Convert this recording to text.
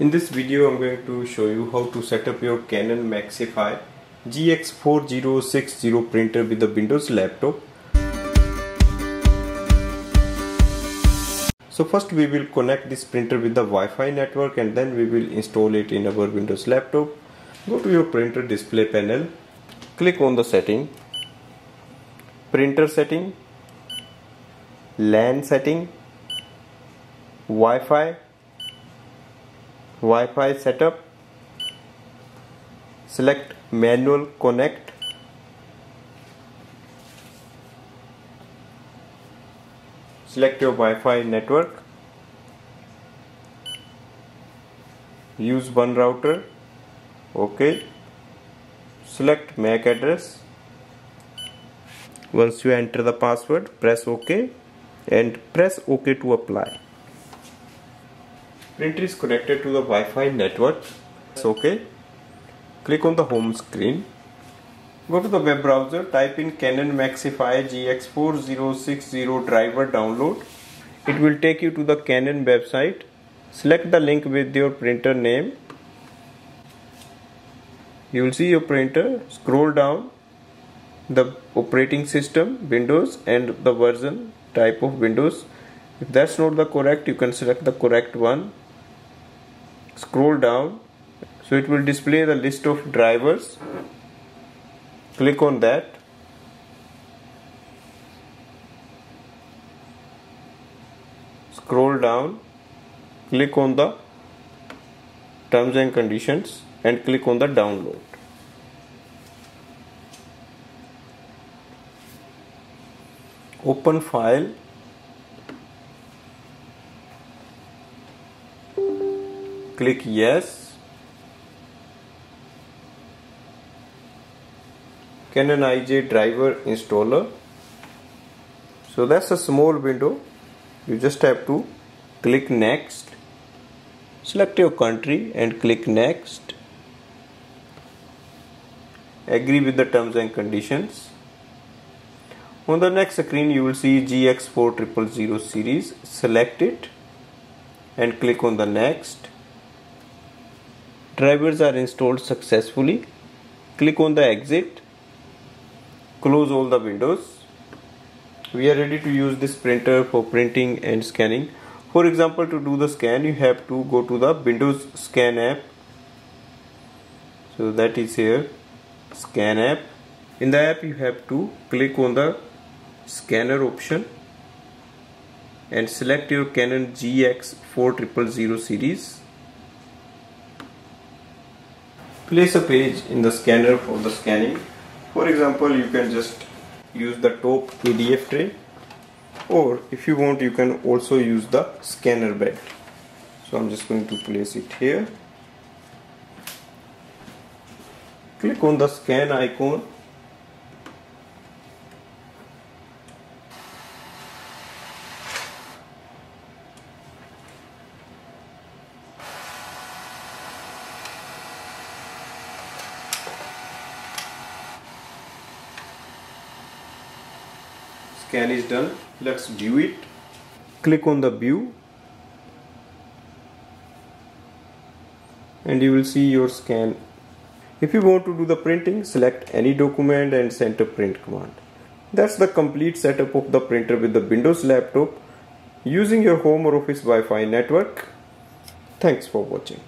In this video I'm going to show you how to set up your Canon Maxify GX4060 printer with the Windows laptop. So first we will connect this printer with the Wi-Fi network and then we will install it in our Windows laptop. Go to your printer display panel, click on the setting, printer setting, LAN setting, Wi-Fi Wi-Fi setup. Select manual connect. Select your Wi-Fi network. Use one router. Ok. Select MAC address. Once you enter the password press ok and press ok to apply Printer is connected to the Wi-Fi network. It's okay. Click on the home screen. Go to the web browser, type in Canon Maxify GX4060 driver download. It will take you to the Canon website. Select the link with your printer name. You will see your printer. Scroll down the operating system, Windows and the version type of Windows. If that's not the correct, you can select the correct one scroll down so it will display the list of drivers. Click on that. Scroll down click on the terms and conditions and click on the download. Open file click yes. Canon IJ driver installer so that's a small window. You just have to click next. Select your country and click next. Agree with the terms and conditions. On the next screen you will see GX4000 series. Select it and click on the next drivers are installed successfully. Click on the exit. Close all the windows. We are ready to use this printer for printing and scanning. For example to do the scan you have to go to the windows scan app. So that is here. Scan app. In the app you have to click on the scanner option and select your Canon GX 4000 series place a page in the scanner for the scanning. For example you can just use the top ADF tray or if you want you can also use the scanner bed. So I'm just going to place it here. Click on the scan icon scan is done. Let's view it. Click on the view. And you will see your scan. If you want to do the printing select any document and send a print command. That's the complete setup of the printer with the Windows laptop. Using your home or office Wi-Fi network. Thanks for watching